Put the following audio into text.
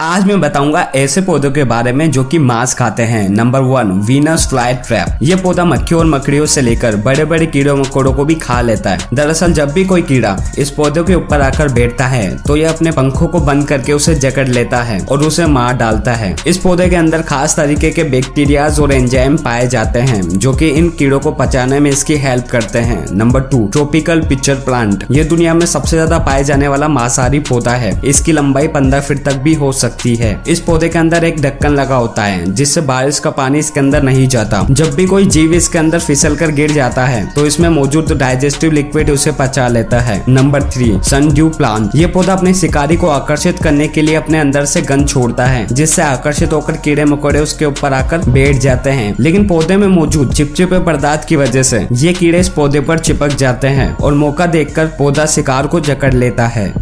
आज मैं बताऊँगा ऐसे पौधों के बारे में जो कि मांस खाते हैं। Number one Venus fly trap ये पौधा मक्खियों और मकड़ियों से लेकर बड़े बड़े कीड़ों मकोड़ों को भी खा लेता है। दरअसल, जब भी कोई कीड़ा इस पौधे के ऊपर आकर बैठता है तो यह अपने पंखों को बंद करके उसे जकड़ लेता है और उसे मार डालता है। इस पौधे के अंदर खास तरीके के बैक्टीरियाज और एंजाइम पाए जाते हैं, जो की इन कीड़ों को पचाने में इसकी हेल्प करते हैं। Number two tropical pitcher plant ये दुनिया में सबसे ज़्यादा पाए जाने वाला मांसाहारी पौधा है। इसकी लंबाई पंद्रह फीट तक भी हो सकती सकती है। इस पौधे के अंदर एक ढक्कन लगा होता है, जिससे बारिश का पानी इसके अंदर नहीं जाता। जब भी कोई जीव इसके अंदर फिसल कर गिर जाता है तो इसमें मौजूद डाइजेस्टिव लिक्विड उसे पचा लेता है। Number three sundew plant ये पौधा अपने शिकारी को आकर्षित करने के लिए अपने अंदर से गंध छोड़ता है, जिससे आकर्षित होकर कीड़े मकोड़े उसके ऊपर आकर बैठ जाते हैं। लेकिन पौधे में मौजूद चिपचिपे पदार्थ की वजह से ये कीड़े इस पौधे पर चिपक जाते हैं और मौका देखकर पौधा शिकार को जकड़ लेता है।